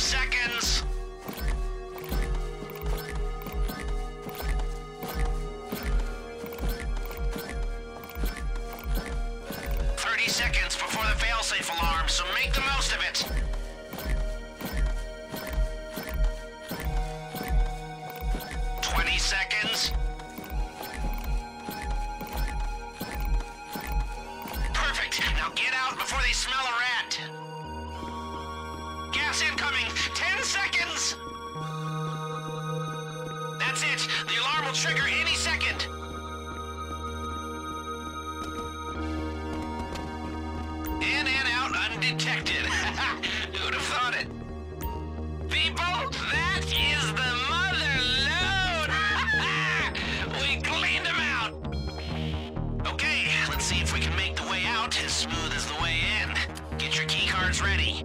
seconds. Thirty seconds before the failsafe alarm, so make the most of it. Twenty seconds. Perfect. Now get out before they smell a rat. Trigger any second. In and out undetected. Who'd have thought it? People, that is the mother lode! we cleaned them out! Okay, let's see if we can make the way out as smooth as the way in. Get your key cards ready.